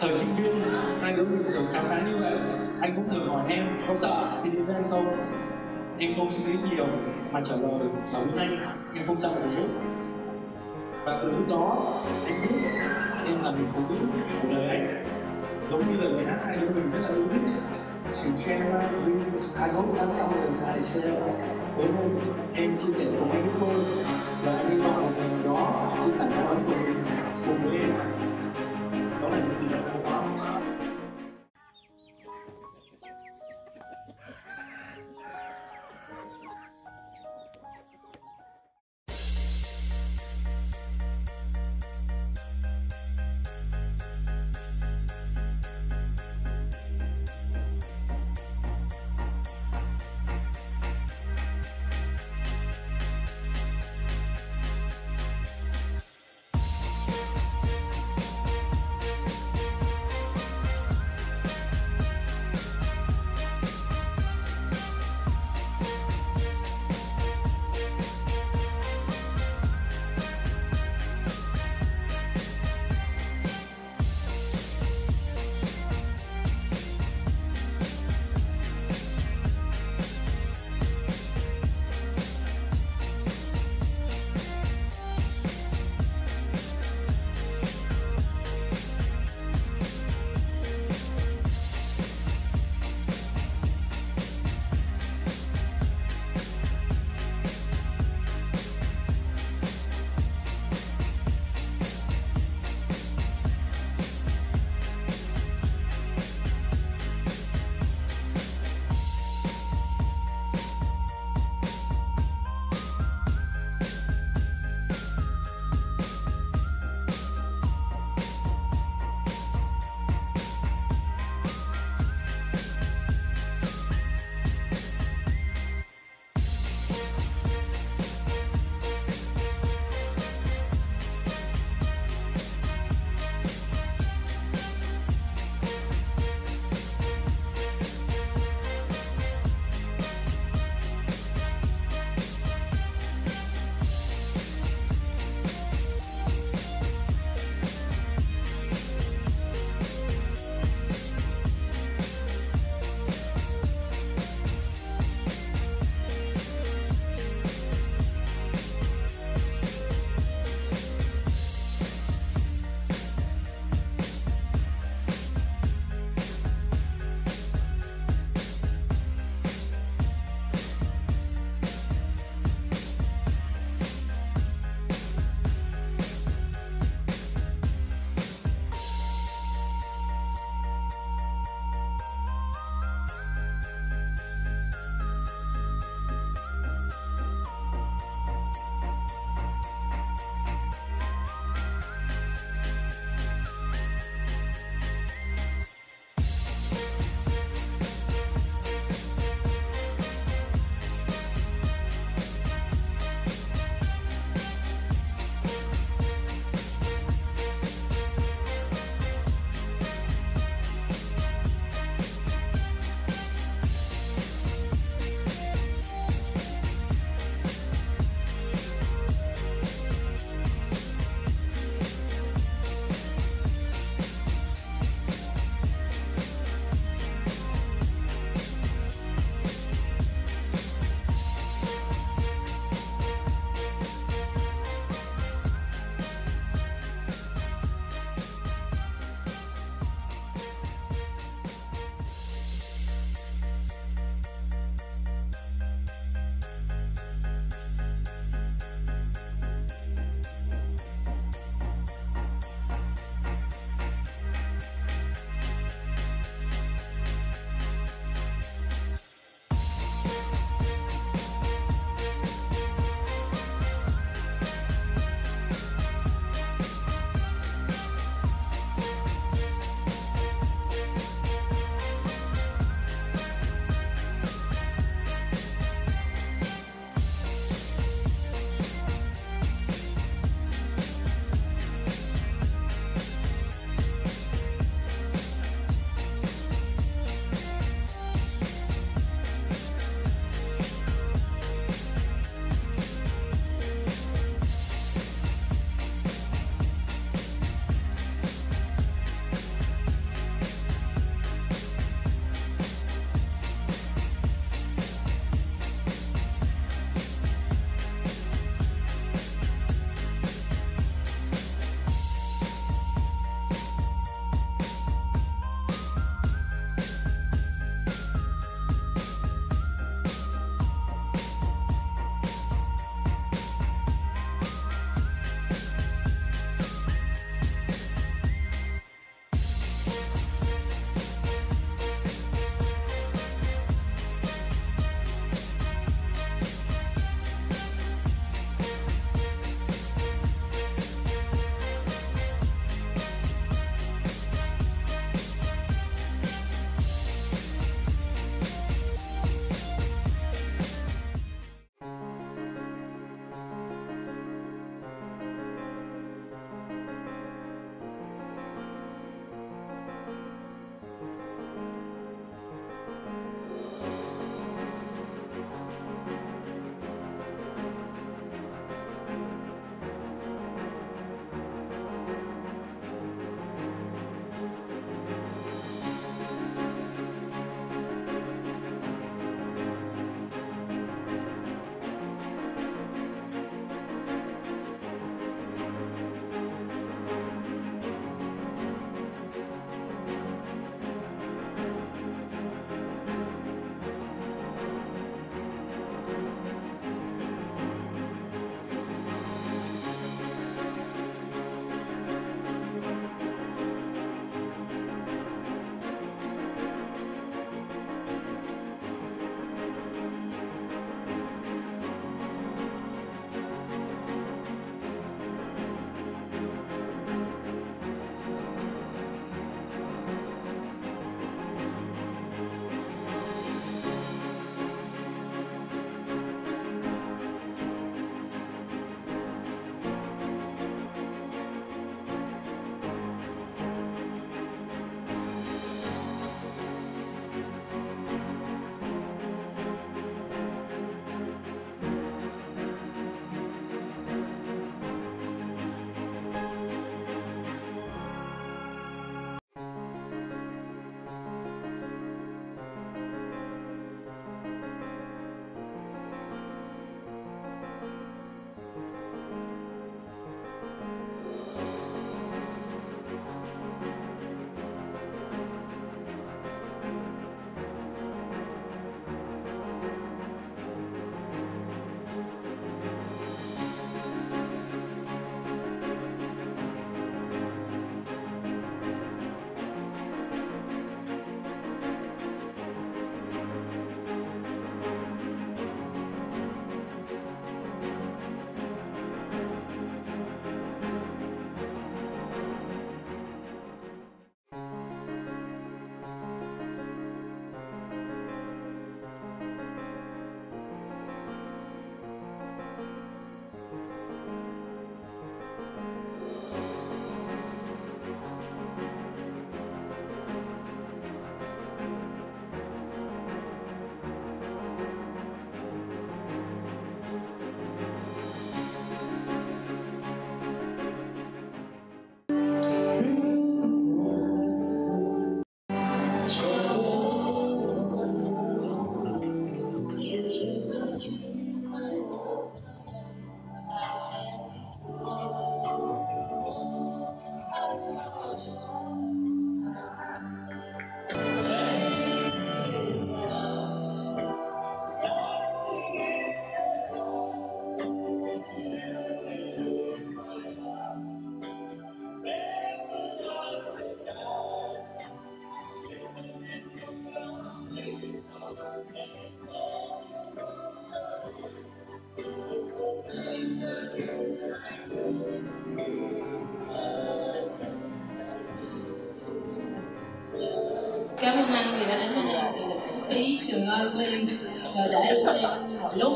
thời sinh viên, hai đứa mình thường khám phá như vậy. Anh cũng thường hỏi em, có sợ khi đến với anh không? Em không suy nghĩ nhiều, mà trả lời là với anh, em không sợ gì hết. Và từ lúc đó anh biết em là người phụ nữ của đời anh. Giống như lời bài hát hai đứa mình rất là yêu thích. She share my dream I hope that's something I share Tối hôm em chia sẻ cùng anh ước mơ Và anh hy ý trường ơi của em và em mọi lúc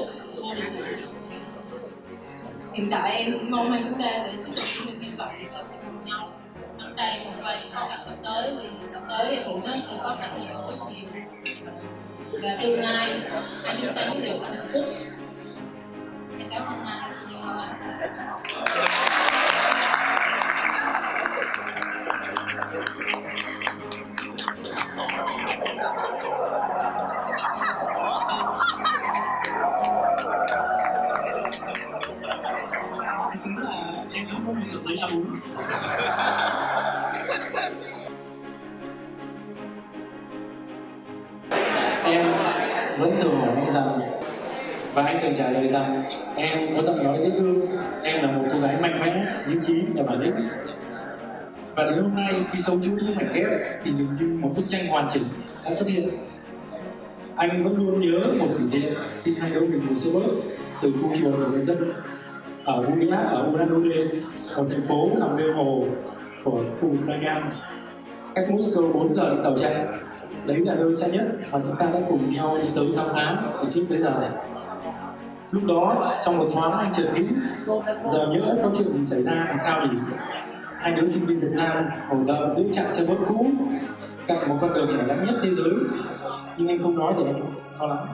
hiện tại em chỉ mong hai chúng ta sẽ tiếp tục như vậy và sẽ cùng nhau. Nắm tay một vài khó khăn sắp tới, vì sắp tới em cũng sẽ có rất nhiều rất nhiều. Và tương lai, hai chúng ta đều sẽ hạnh phúc. Em cảm ơn anh. Nhiều và anh thường trả lời rằng, em có giọng nói dễ thương, em là một cô gái mạnh mẽ, lý trí và bản lĩnh. Và đến hôm nay, khi sống chuỗi những mảnh ghép thì dường như một bức tranh hoàn chỉnh đã xuất hiện. Anh vẫn luôn nhớ một kỷ niệm khi hai đấu hình một sơ bớt từ khu trường của người dân ở Bulgaria ở Ulanode một thành phố nằm bên hồ của khu vực Nagam cách Moscow 4 giờ đi tàu chạy, đấy là nơi xa nhất mà chúng ta đã cùng nhau đi tới khám phá từ trước tới giờ này lúc đó, trong một thoáng anh chợt nghĩ, giờ nhớ có chuyện gì xảy ra thì sao nhỉ? Hai đứa sinh viên Việt Nam ngồi đợi giữa trạm xe bus cũ, cạnh một con đường hẻo lánh nhất thế giới. Nhưng anh không nói để anh lo lắng.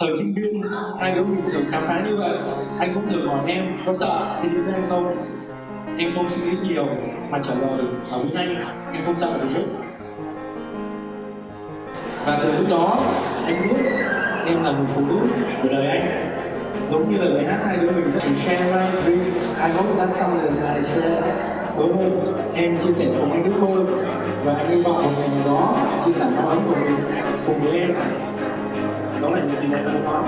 Thời sinh viên, hai đứa mình thường khám phá như vậy. Anh cũng thường hỏi em, có sợ khi đi với anh không? Em không suy nghĩ nhiều, mà trả lời, ở bên anh, em không sợ gì hết. Và từ lúc đó, anh biết em là một phụ nữ của đời anh. Giống như là bài hát hai đứa mình đã share my dream. I hope that's something I share đúng hơn em chia sẻ cùng anh ước mơ và anh hy vọng một ngày nào đó chia sẻ mong ước của mình cùng với em. Đó là những gì em muốn nói.